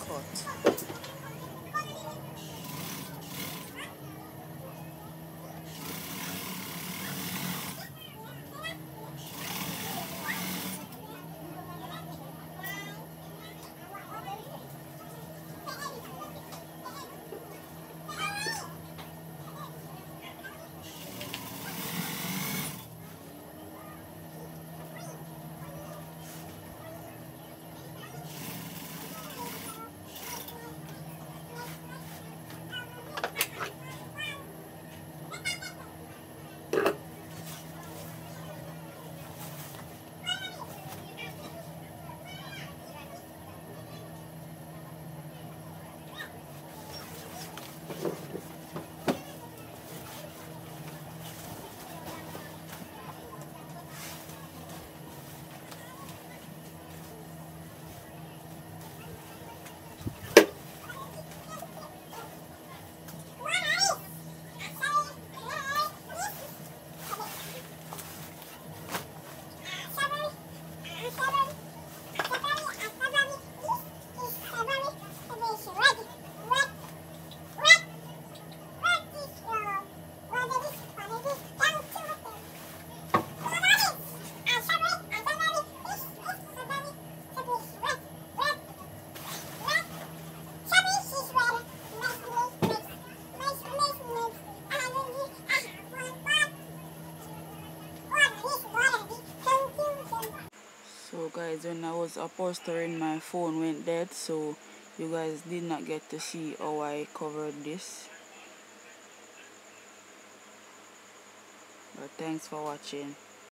court. Guys when I was upholstering my phone went dead so you guys did not get to see how I covered this. But thanks for watching